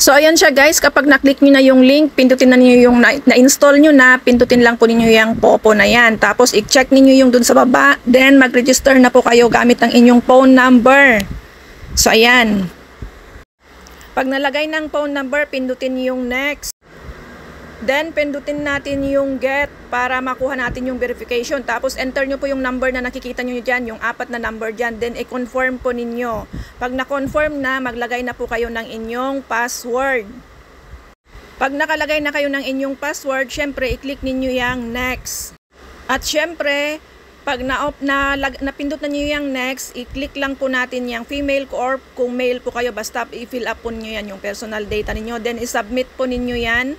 So ayan siya guys, kapag na-click nyo na yung link, pindutin na niyo yung na- na-install nyo na, pindutin lang po ninyo yung Popo na yan. Tapos i-check niyo yung dun sa baba, then mag-register na po kayo gamit ang inyong phone number. So ayan. Pag nalagay ng phone number, pindutin yung next. Then, pindutin natin yung get para makuha natin yung verification. Tapos, enter nyo po yung number na nakikita nyo dyan, yung apat na number dyan. Then, i-confirm po ninyo. Pag na-confirm na, maglagay na po kayo ng inyong password. Pag nakalagay na kayo ng inyong password, syempre, i-click ninyo yung next. At syempre, pag na, na, napindot na nyo yung next, i-click lang po natin yung female or kung male po kayo, basta i-fill up po nyo yan, yung personal data ninyo. Then, i-submit po ninyo yan.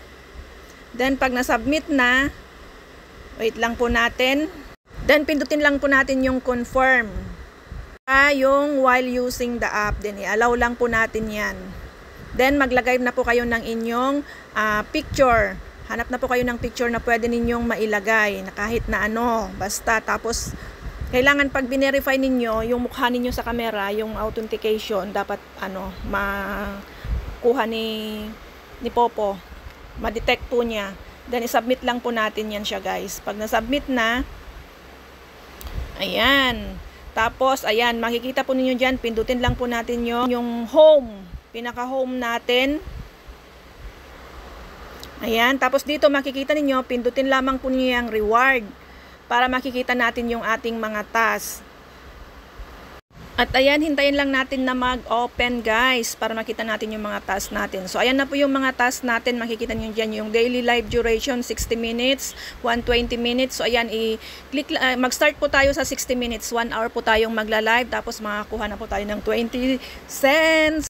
Then, pag na-submit na, wait lang po natin. Then, pindutin lang po natin yung confirm. Ah, yung while using the app. Then, i-allow lang po natin yan. Then, maglagay na po kayo ng inyong ah, picture. Hanap na po kayo ng picture na pwede ninyong mailagay na kahit na ano. Basta, tapos, kailangan pag binerify ninyo, yung mukha ninyo sa camera, yung authentication, dapat, ano, makuha ni, ni Popo ma-detect po niya. Then, isubmit lang po natin yan siya, guys. Pag na-submit na, ayan. Tapos, ayan, makikita po ninyo dyan, pindutin lang po natin yung, yung home, pinaka-home natin. Ayan, tapos dito makikita ninyo, pindutin lamang po niyo yung reward para makikita natin yung ating mga task. At ayan, hintayin lang natin na mag-open guys para makita natin yung mga task natin. So ayan na po yung mga task natin. Makikita niyo dyan yung daily live duration 60 minutes, 120 minutes. So ayan, i-click, uh, mag-start po tayo sa 60 minutes. 1 hour po tayong magla-live tapos makakuha na po tayo ng 20 cents.